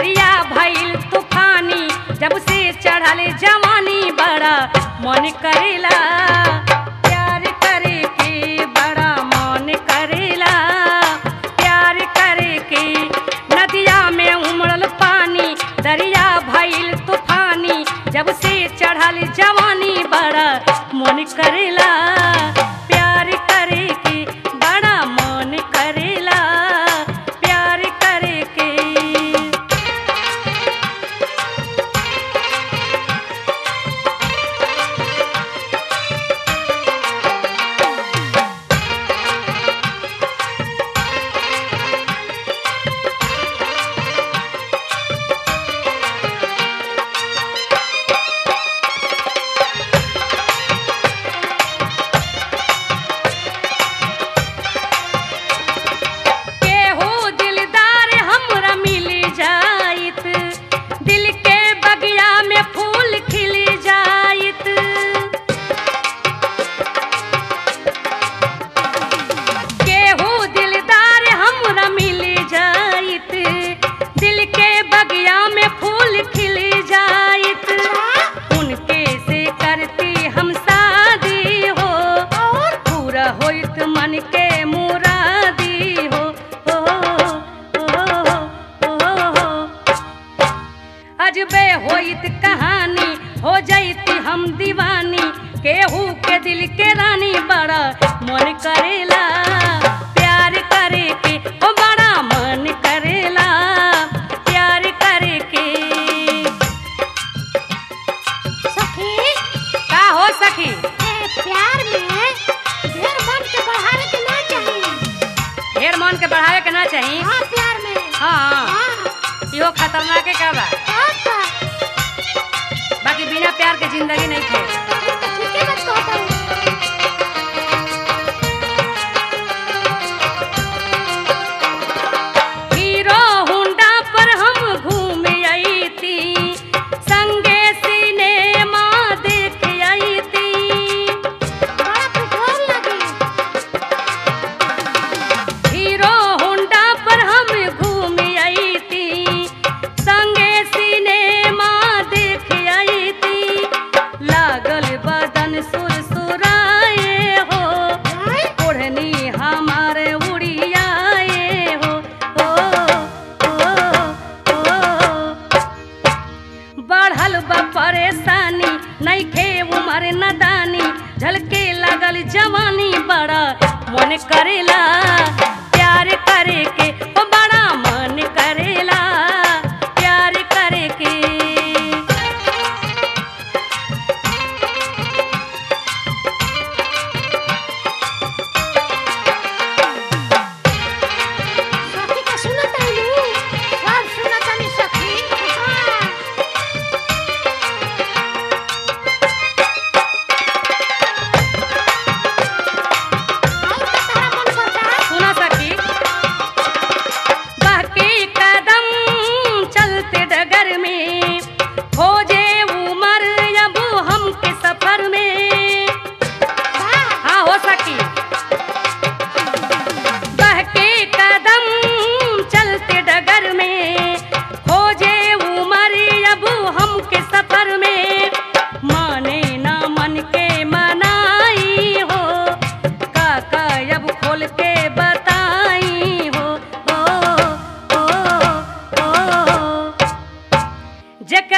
भइल तूफानी, जब से चढ़ल जवानी बड़ा मन करेला। दरिया जब से चढ़ल जवानी बड़ा मन करेला। अजबे होइत कहानी हो जैती हम दीवानी। केहू के दिल के रानी बड़ा मन करेला प्यार करे के ओ बड़ा मन करेला प्यार करे के सखी? का हो सखी? प्यार में ढेर मन के बढ़ावे के ना चाहिए ढेर मन के बढ़ावे के ना चाही? हाँ प्यार में। हाँ। हाँ। इहो खतरनाक है का बा। हाँ का प्यार के ज़िंदगी नहीं थे करे नदानी झलके लागल जवानी बड़ा मन करेला.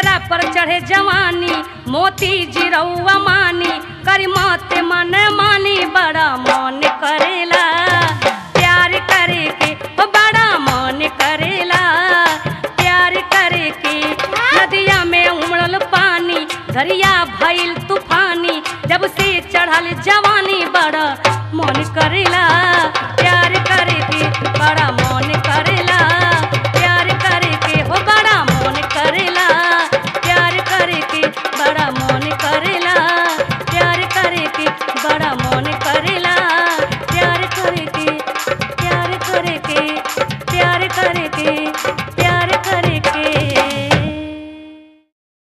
जेकरा पर चढ़े जवानी, मोती जिरौआ मानी, करी माते मन मानी, बड़ा मन करेला। प्यार करे के बड़ा मन करेला। प्यार करे के नदिया में उमड़ल पानी, दरिया भइल तूफानी, जब से चढ़ल जवानी, बड़ा मन करेला। प्यार करे के बड़ा